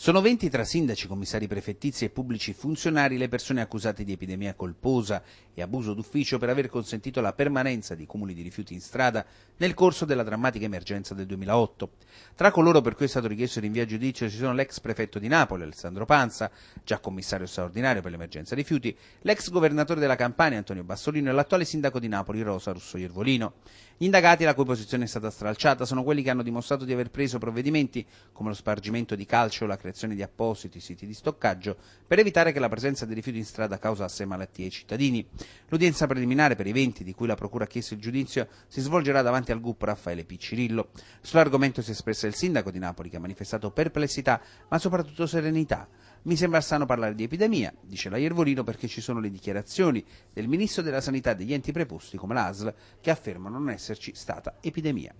Sono 20 tra sindaci, commissari prefettizi e pubblici funzionari le persone accusate di epidemia colposa e abuso d'ufficio per aver consentito la permanenza di cumuli di rifiuti in strada nel corso della drammatica emergenza del 2008. Tra coloro per cui è stato richiesto il rinvio a giudizio ci sono l'ex prefetto di Napoli, Alessandro Panza, già commissario straordinario per l'emergenza rifiuti, l'ex governatore della Campania, Antonio Bassolino, e l'attuale sindaco di Napoli, Rosa Russo Iervolino. Gli indagati, la cui posizione è stata stralciata, sono quelli che hanno dimostrato di aver preso provvedimenti come lo spargimento di calcio o la creazione di appositi siti di stoccaggio per evitare che la presenza di rifiuti in strada causasse malattie ai cittadini. L'udienza preliminare per i 20 di cui la Procura ha chiesto il giudizio si svolgerà davanti al GUP Raffaele Piccirillo. Sull'argomento si è espressa il sindaco di Napoli che ha manifestato perplessità ma soprattutto serenità. Mi sembra sano parlare di epidemia, dice la Iervolino, perché ci sono le dichiarazioni del ministro della Sanità e degli enti preposti come l'ASL che affermano non esserci stata epidemia.